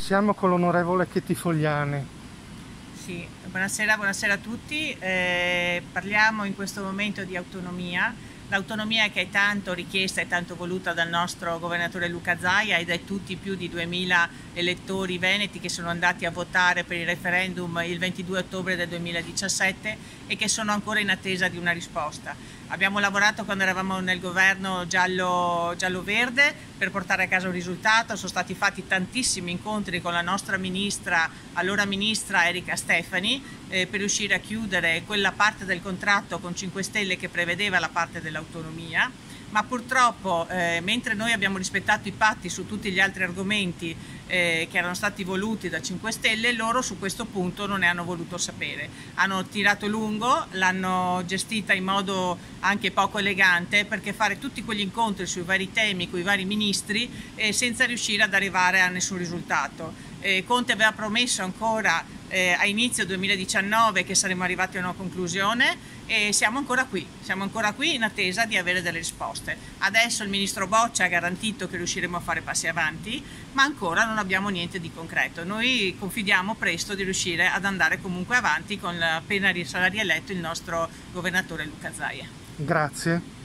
Siamo con l'onorevole Chetti Fogliani. Sì, buonasera, buonasera a tutti. Eh, parliamo in questo momento di autonomia L'autonomia che è tanto richiesta e tanto voluta dal nostro governatore Luca Zaia e da tutti i più di 2000 elettori veneti che sono andati a votare per il referendum il 22 ottobre del 2017 e che sono ancora in attesa di una risposta. Abbiamo lavorato quando eravamo nel governo giallo-verde giallo per portare a casa un risultato, sono stati fatti tantissimi incontri con la nostra ministra, allora ministra Erika Stefani, eh, per riuscire a chiudere quella parte del contratto con 5 Stelle che prevedeva la parte della dell'autonomia, ma purtroppo eh, mentre noi abbiamo rispettato i patti su tutti gli altri argomenti eh, che erano stati voluti da 5 Stelle, loro su questo punto non ne hanno voluto sapere. Hanno tirato lungo, l'hanno gestita in modo anche poco elegante perché fare tutti quegli incontri sui vari temi con i vari ministri eh, senza riuscire ad arrivare a nessun risultato. Eh, Conte aveva promesso ancora eh, a inizio 2019 che saremmo arrivati a una conclusione e siamo ancora qui, siamo ancora qui in attesa di avere delle risposte. Adesso il ministro Boccia ha garantito che riusciremo a fare passi avanti, ma ancora non abbiamo niente di concreto. Noi confidiamo presto di riuscire ad andare comunque avanti con appena sarà rieletto il nostro governatore Luca Zaia. Grazie.